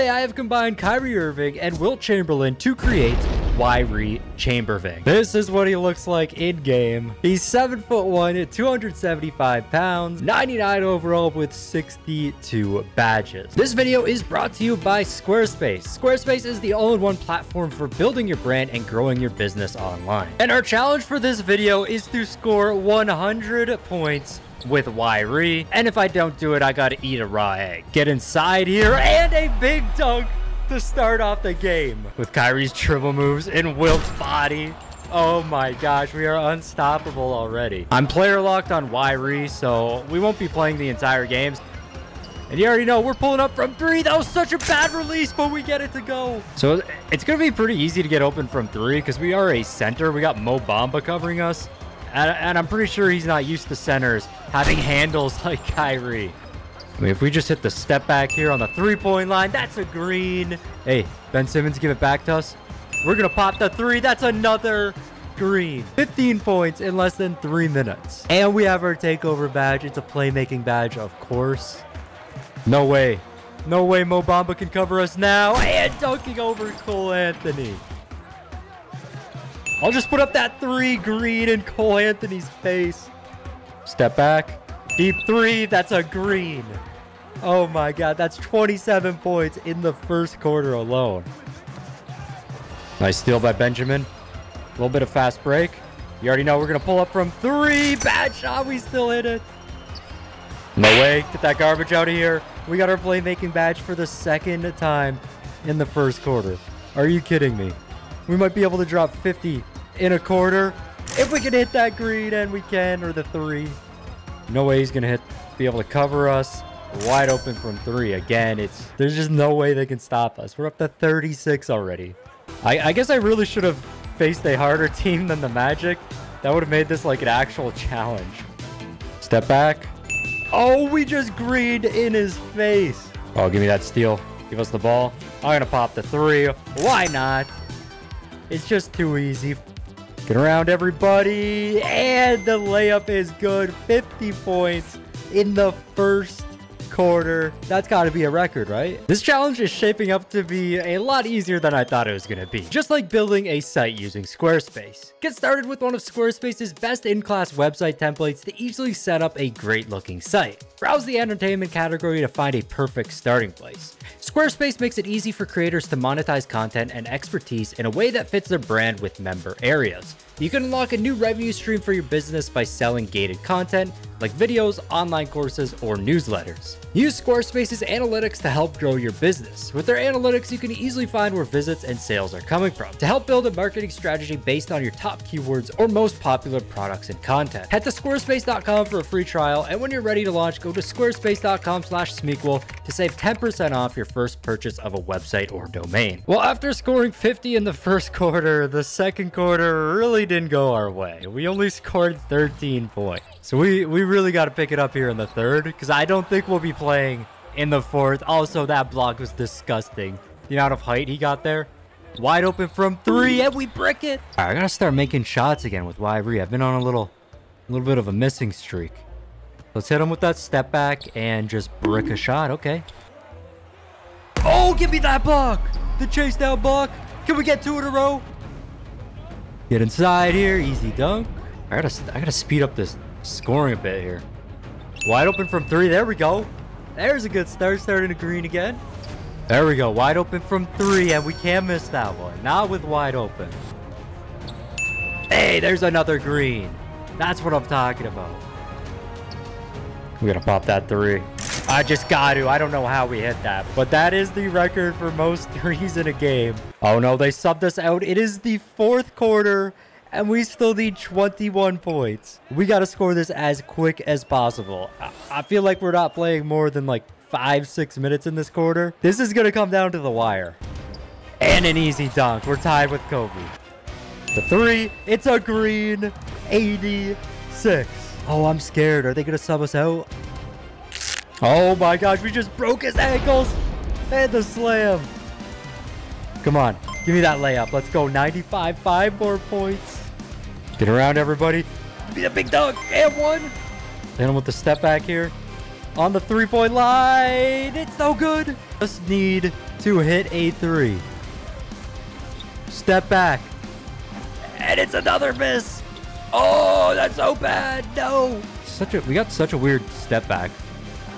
Today, I have combined Kyrie Irving and Wilt Chamberlain to create Wyrie Chamberving. This is what he looks like in game. He's 7 foot 1, 275 pounds, 99 overall with 62 badges. This video is brought to you by Squarespace. Squarespace is the all-in-one platform for building your brand and growing your business online. And our challenge for this video is to score 100 points with Wyrie. And if I don't do it, I gotta eat a raw egg. Get inside here and a big dunk to start off the game. With Kyrie's triple moves and Wilt's body. Oh my gosh, we are unstoppable already. I'm player locked on Wyrie, so we won't be playing the entire games. And you already know we're pulling up from three. That was such a bad release, but we get it to go. So it's going to be pretty easy to get open from three because we are a center. We got Mo Bamba covering us. And, and I'm pretty sure he's not used to centers having handles like Kyrie. I mean, if we just hit the step back here on the three-point line, that's a green. Hey, Ben Simmons, give it back to us. We're going to pop the three. That's another green. 15 points in less than three minutes. And we have our takeover badge. It's a playmaking badge, of course. No way. No way Mo Bamba can cover us now. And dunking over Cole Anthony. I'll just put up that three green in Cole Anthony's face. Step back. Deep three. That's a green. Oh my god. That's 27 points in the first quarter alone. Nice steal by Benjamin. A little bit of fast break. You already know we're going to pull up from three. Bad shot. We still hit it. No way. Get that garbage out of here. We got our playmaking badge for the second time in the first quarter. Are you kidding me? We might be able to drop 50 in a quarter. If we can hit that green, and we can, or the three. No way he's going to hit, be able to cover us. Wide open from three. Again, it's there's just no way they can stop us. We're up to 36 already. I, I guess I really should have faced a harder team than the Magic. That would have made this like an actual challenge. Step back. Oh, we just greened in his face. Oh, give me that steal. Give us the ball. I'm going to pop the three. Why not? It's just too easy. Get around, everybody. And the layup is good. 50 points in the first quarter. That's got to be a record, right? This challenge is shaping up to be a lot easier than I thought it was going to be. Just like building a site using Squarespace. Get started with one of Squarespace's best in-class website templates to easily set up a great-looking site. Browse the entertainment category to find a perfect starting place. Squarespace makes it easy for creators to monetize content and expertise in a way that fits their brand with member areas. You can unlock a new revenue stream for your business by selling gated content, like videos, online courses, or newsletters. Use Squarespace's analytics to help grow your business. With their analytics, you can easily find where visits and sales are coming from to help build a marketing strategy based on your top keywords or most popular products and content. Head to squarespace.com for a free trial, and when you're ready to launch, go to squarespace.com slash to save 10% off your first purchase of a website or domain. Well, after scoring 50 in the first quarter, the second quarter really didn't go our way. We only scored 13 points. So we, we really got to pick it up here in the third because I don't think we'll be playing in the fourth. Also, that block was disgusting. The amount of height he got there. Wide open from three, and we brick it. Right, I got to start making shots again with Wyrie. I've been on a little, a little bit of a missing streak. Let's hit him with that step back and just brick a shot. Okay. Oh, give me that block. The chase down block. Can we get two in a row? Get inside here. Easy dunk. I gotta, I gotta speed up this scoring a bit here. Wide open from three. There we go. There's a good start. Starting to green again. There we go. Wide open from three, and we can't miss that one. Not with wide open. Hey, there's another green. That's what I'm talking about. We gotta pop that three. I just got to. I don't know how we hit that. But that is the record for most threes in a game. Oh no, they subbed us out. It is the fourth quarter and we still need 21 points. We got to score this as quick as possible. I, I feel like we're not playing more than like five, six minutes in this quarter. This is going to come down to the wire. And an easy dunk. We're tied with Kobe. The three, it's a green 86. Oh, I'm scared. Are they going to sub us out? Oh my gosh, we just broke his ankles. And the slam. Come on, give me that layup. Let's go. 95, five more points. Get around, everybody. Be a big dunk. And one. Hit him with the step back here. on the three-point line. It's no good. Just need to hit a three. Step back. And it's another miss. Oh, that's so bad. No. Such a we got such a weird step back.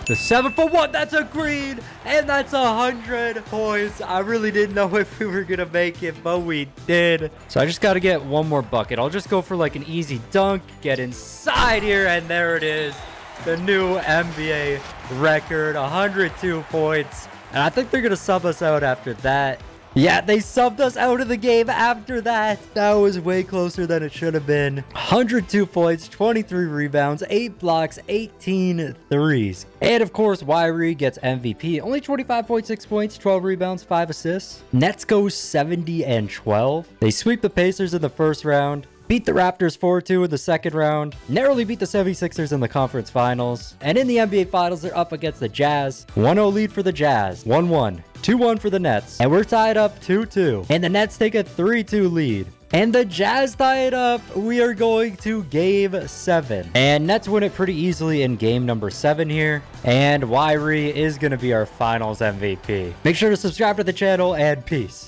The seven for one, that's a green, and that's a hundred points. I really didn't know if we were gonna make it, but we did. So I just gotta get one more bucket. I'll just go for like an easy dunk, get inside here, and there it is. The new NBA record, 102 points. And I think they're gonna sub us out after that. Yeah, they subbed us out of the game after that. That was way closer than it should have been. 102 points, 23 rebounds, 8 blocks, 18 threes. And of course, Wyrie gets MVP. Only 25.6 points, 12 rebounds, 5 assists. Nets go 70 and 12. They sweep the Pacers in the first round beat the Raptors 4-2 in the second round, narrowly beat the 76ers in the conference finals, and in the NBA finals, they're up against the Jazz. 1-0 lead for the Jazz, 1-1. 2-1 for the Nets, and we're tied up 2-2. And the Nets take a 3-2 lead. And the Jazz tie it up. We are going to game seven. And Nets win it pretty easily in game number seven here. And Wyrie is going to be our finals MVP. Make sure to subscribe to the channel and peace.